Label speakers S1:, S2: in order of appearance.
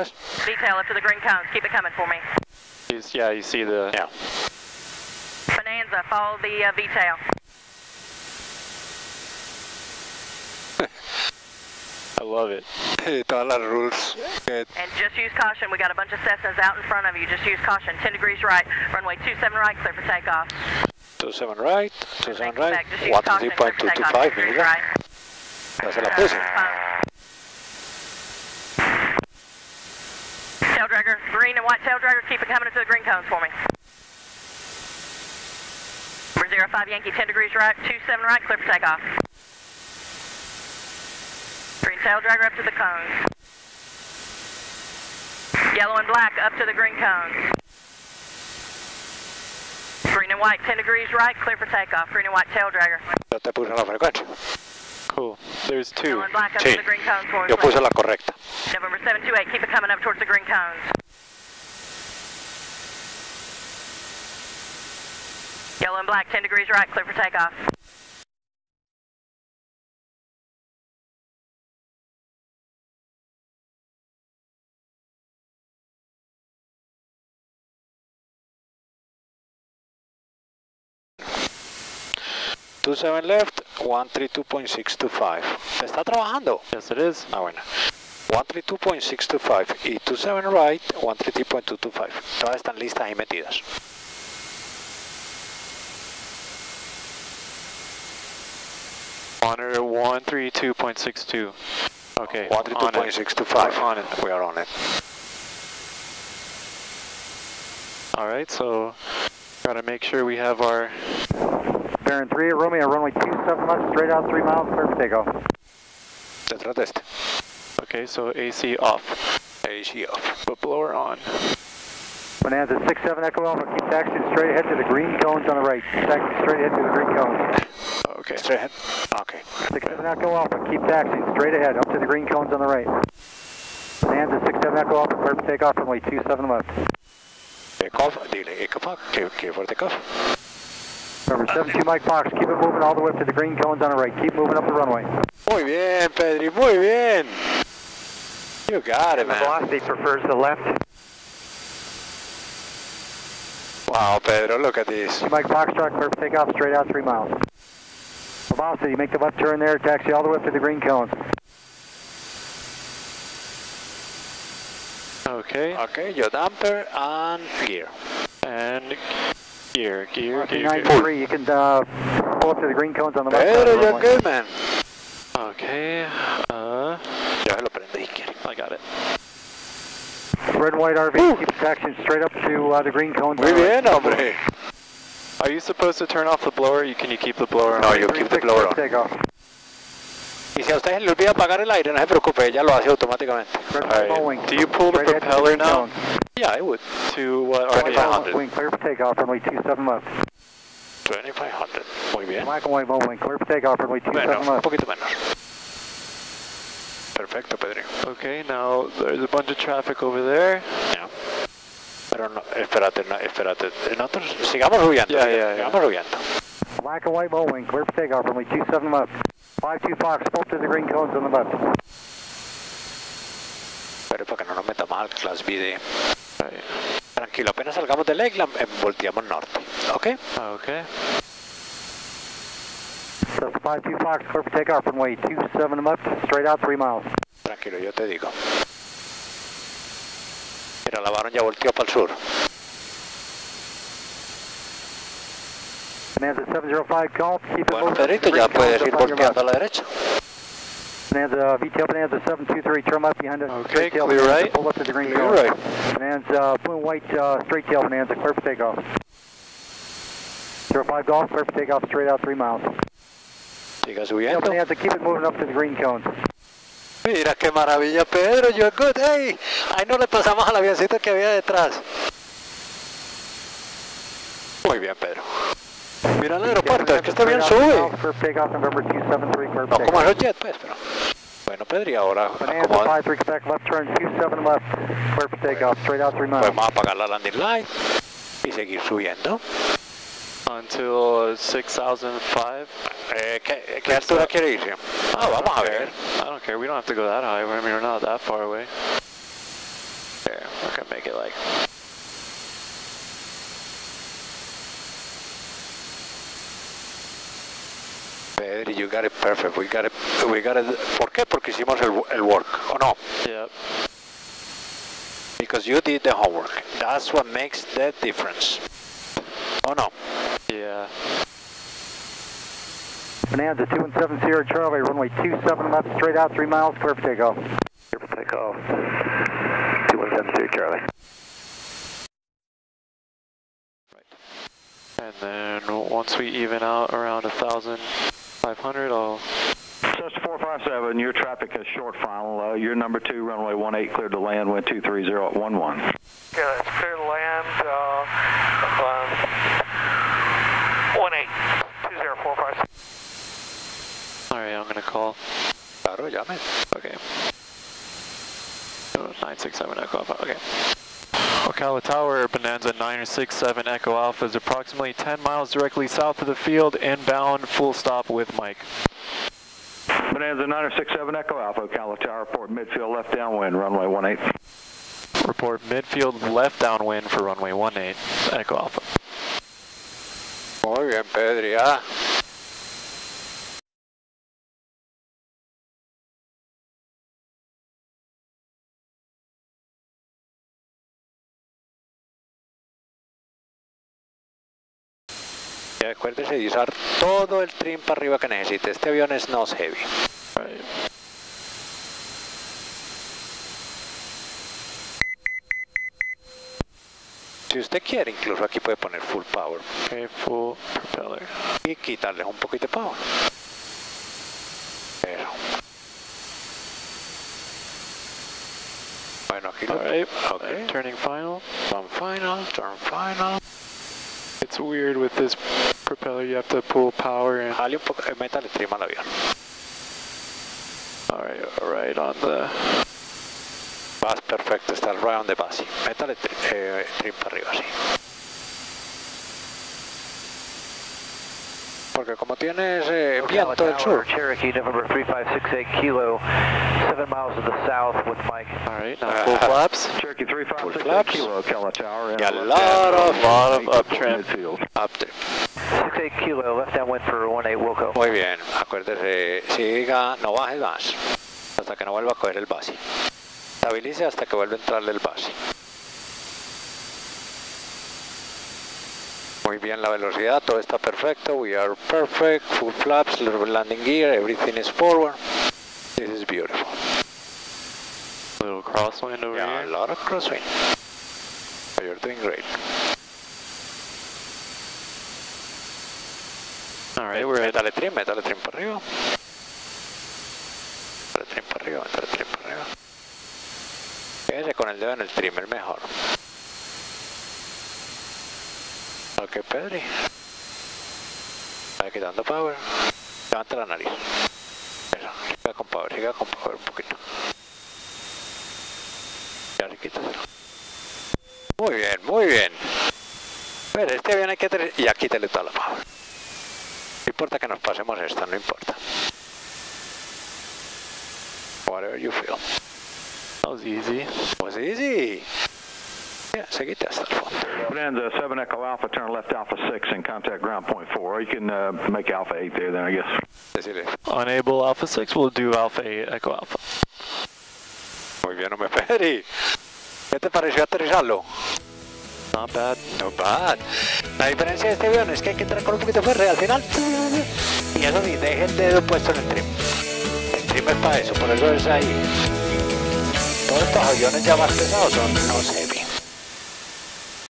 S1: up to the green cones. Keep it coming for me.
S2: He's, yeah, you see the...
S3: Yeah.
S1: Bonanza, follow the uh, V-tail.
S2: I love it.
S3: Todas las rules. Good.
S1: And just use caution. We got a bunch of Cessnas out in front of you. Just use caution. 10 degrees right. Runway 27 right. Clear for takeoff.
S3: 27 right, 27
S1: Thanks,
S3: right,
S1: Quebec. Just use caution. Clear for takeoff. 10
S3: 133.225,
S1: degrees
S3: mira.
S1: right.
S3: Ya se la puse.
S1: Tail dragger, green and white tail dragger, keep it coming into the green cones for me. Number 05 Yankee, 10 degrees right, 27 right, clear for takeoff. Green tail dragger up to the cones. Yellow and black up to the green cones. Green and white, 10 degrees right, clear for takeoff. Green and white tail dragger.
S3: Yo te puse la frecuencia.
S2: Cool. There's two.
S1: Yellow and black up
S3: Sí.
S1: to the green cones for me.
S3: Yo
S1: please.
S3: puse la correcta.
S1: November 728, keep it coming up towards the green cones. Yellow and black, 10 degrees right, clear for takeoff.
S3: Two seven left, 132.625. ¿Está trabajando?
S2: Yes, it is.
S3: Ah, bueno. 132.625 y 27 right, 133.225. Todas están listas ahí metidas.
S2: Monitor 132.62. Okay. on it.
S3: 132.625.
S2: On it.
S3: We are on it.
S2: All right, so gotta make sure we have our
S4: Baron 3 at Romeo, runway 27 left, straight out 3 miles, clear for takeoff.
S3: Detrás de este.
S2: okay, so AC off,
S3: AC off.
S2: but blower on.
S4: Bonanza 67 Echo Alpha, keep taxiing straight ahead to the green cones on the right. Taxi straight ahead to the green cones.
S2: Okay.
S3: Straight ahead. Okay.
S4: 67 Echo Alpha, keep taxiing straight ahead up to the green cones on the right. Bonanza 67 Echo Alpha, clear for takeoff, runway 27 left.
S3: Take off. Dile, take off. Que, que fuerte cough.
S4: Number 72 Mike Fox, keep it moving all the way up to the green cones on the right. Keep moving up the runway.
S3: Muy bien, Pedri, muy bien. You got it, man.
S4: The velocity prefers the left.
S3: Wow, Pedro, look at this.
S4: Mike Foxtrot, clear for takeoff, straight out 3 miles. Velocity, make the left turn there, taxi all the way up to the green cones.
S2: Okay.
S3: Okay, your damper and gear.
S2: And gear, gear, gear, gear.
S4: 93, you can uh, pull up to the green cones on the left side
S3: Pedro, you're good, man.
S2: Okay. Uh,
S3: Ya se lo prendí, si quiere.
S2: I got it.
S4: Red and white RV, keep taxiing straight up to uh, the green cones.
S3: Muy
S4: on the right.
S3: bien, hombre.
S2: Are you supposed to turn off the blower? You can you keep the blower on?
S3: No, you keep the blower on.
S4: Takeoff.
S3: Y si a usted se le olvida apagar el aire, no se preocupe, ella lo hace automáticamente.
S4: Red
S2: All
S4: and
S2: right.
S4: white.
S2: Do you pull the
S4: Straight ahead to
S2: propeller
S4: green
S2: now?
S4: cones.
S3: Yeah, I would.
S2: To what?
S3: Right,
S2: RPM?
S3: yeah.
S4: White wing, clear for takeoff, runway 27 left.
S3: 2500. Muy bien.
S4: Black and white wing, clear for takeoff, runway 27
S3: Bueno, un
S4: left.
S3: poquito menos. Perfecto, Pedro.
S2: Okay, now there's a bunch of traffic over there.
S3: Pero no, espérate, no, espérate. Nosotros sigamos.
S2: Ya, ya, ya.
S3: sigamos subiendo.
S4: Black and white wing, clear for takeoff, runway 27 left. 52 Fox, up to the green cones on the left.
S3: Pero para que no nos metamos al Class B de...
S2: Right.
S3: Tranquilo, apenas salgamos de Lakeland, eh, volteamos norte. ¿Ok?
S2: Okay.
S4: So 52 Fox, clear for takeoff, runway 27 left, straight out 3 miles.
S3: Tranquilo, yo te digo. Mira, la Baron ya volteó para sur.
S4: Bonanza 705 Golf, keep it
S3: Bueno,
S4: moving. up to the
S3: ya puedes ir volteando a la derecha.
S4: Bonanza, V-tail Bonanza 723, turn left behind us.
S2: Okay,
S4: straight tail
S2: clear
S4: Bonanza,
S2: right.
S4: Pull up to the green
S3: Clear
S4: cones.
S3: right.
S4: Bonanza, blue and white, uh, straight tail Bonanza, clear for takeoff. 05 Golf, clear for takeoff, straight out 3 miles.
S3: Siga
S4: Tail
S3: subiendo.
S4: Bonanza, keep it moving up to the green cones.
S3: Mira qué maravilla, Pedro, you're good. Hey, ahí no le pasamos al avioncito que había detrás. Muy bien, Pedro. Mira el aeropuerto, es que está bien sube.
S4: Clear for takeoff, November 273, clear
S3: No como los jet, pues, pero... Bueno, Pedro, y ahora acomoda.
S4: 53 Quebec, left turn 27 left, clear for takeoff, straight out 3 miles.
S3: Podemos apagar la landing light y seguir subiendo.
S2: Until 6005.
S3: Eh, ¿qué, ¿Qué altura quiere irse? Ah, vamos a ver.
S2: I don't care. We don't have to go that high. I mean, we're not that far away. Okay, we're gonna make it like
S3: Pedri, you got it perfect. We got it. We got it. ¿Por qué? Porque hicimos el, el work. ¿O no?
S2: Yep.
S3: Because you did the homework. That's what makes the difference. ¿O no?
S2: Yeah.
S4: Bonanza 217 Sierra Charlie, runway 27 left, straight out, 3 miles, clear for takeoff. Clear for takeoff. 217 Sierra Charlie. Right.
S2: And then once we even out around a thousand five hundred, I'll
S5: Cessna 457, your traffic is short final. Uh, you're number two, runway 18, cleared to land, wind 230 at 11.
S6: Yeah, it's clear to land, uh, um, 18, 20456.
S2: all right. I'm gonna call.
S3: Claro, llame.
S2: Okay. So 967 Echo Alpha. Okay. Ocala Tower, Bonanza 967 Echo Alpha is approximately 10 miles directly south of the field, inbound, full stop with Mike.
S5: Bonanza 967 Echo Alpha, Ocala Tower, port midfield left downwind, runway 18.
S2: Report midfield left downwind for runway 18, Echo Alpha.
S3: Muy bien, Pedri. Ah. Y acuérdese de usar todo el trim para arriba que necesite. Este avión es nose heavy. Si usted quiere, incluso aquí puede poner full power
S2: Okay, full propeller.
S3: y quitarle un poquito de power. Eso. Bueno, aquí lo
S2: right. Turning final.
S3: Turn final, turn final.
S2: It's weird with this propeller. You have to pull power and.
S3: Jale un poco, eh, métale trim al avión.
S2: All right, all right on the.
S3: Vas perfecto, está right on the base. Métale tri- eh, trim para arriba, sí. Porque como tienes eh, viento del sur,
S4: Cherokee, November 3568 Kilo, 7 miles to the south with Mike.
S2: All right, now full flaps.
S5: Cherokee 3568. Kilo, Ocala Tower. and
S3: Yeah,
S5: left
S3: lot
S5: downwind,
S3: of-
S2: lot of
S5: 18,
S2: up
S5: port
S4: Kilo, left downwind for 18 Wilco.
S3: Muy bien, acuérdese, siga, no baje más, hasta que no vuelva a coger el base. Estabilice hasta que vuelva a entrarle el base. Muy bien la velocidad, todo está perfecto, we are perfect, full flaps, landing gear, everything is forward. This is beautiful.
S2: Little crosswind over
S3: Yeah, a
S2: here.
S3: lot of crosswind. You're doing great.
S2: All right, we're
S3: trim, métale trim para arriba. Métale trim para arriba, métale trim para arriba. Quédese con el dedo en el trim, el mejor. Ok, Pedri. Va quitando power. Levanta la nariz. Eso, siga con power, siga con power un poquito. Ya le quítaselo. Muy bien, muy bien. Pero este avión hay que tener... Ya quítale toda la power. No importa que nos pasemos esta, no importa. Whatever you feel.
S2: That was easy.
S3: Was easy. Yeah, seguite hasta el fondo.
S5: Bonanza 7 Echo Alpha, turn left Alpha 6 and contact ground point 4. Or you can uh, make Alpha 8 there then, I guess.
S2: Unable Alpha 6, we'll do Alpha 8 Echo Alpha.
S3: muy bien, no me perdí. ¿Qué te pareció aterrizarlo?
S2: Not bad.
S3: No bad. La diferencia de este avión es que hay que entrar con un poquito de fuerza al final. Y eso sí, deje el dedo puesto en el trim. El trim es para eso, por eso es ahí. Todos estos aviones ya más pesados son, no sé,